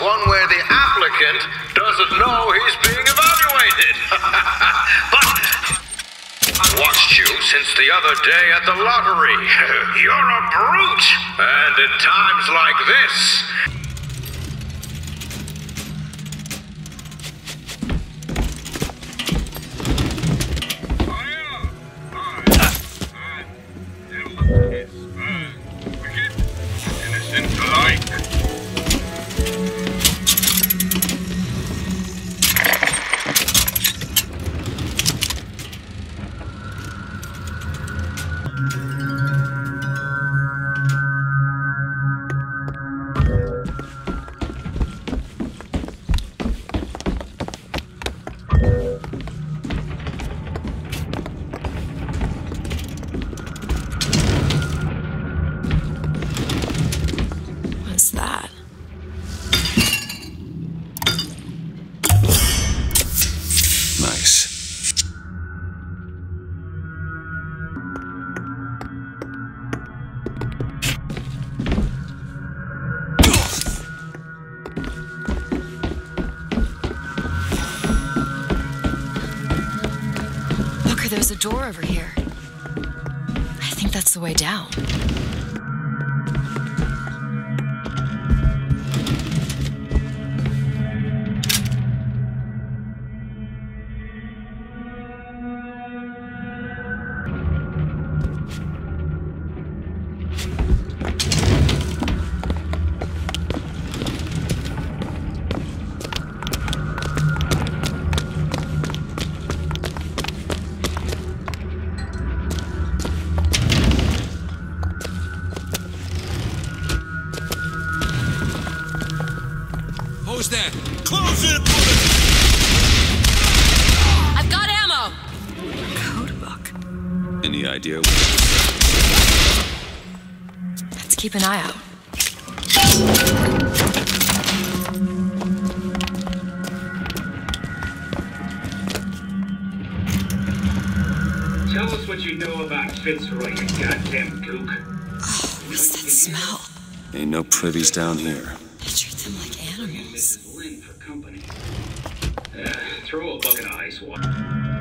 one where the applicant doesn't know he's being evaluated. but I've watched you since the other day at the lottery. You're a brute. And in times like this, Innocent alike. There's a door over here. I think that's the way down. Who's that? Close it! I've got ammo! Code book. Any idea? Let's keep an eye out. Tell us what you know about Fitzroy, you goddamn gook. Oh, what's that smell? Ain't no privies down here. They treat them like animals. Uh, throw a bucket of ice water.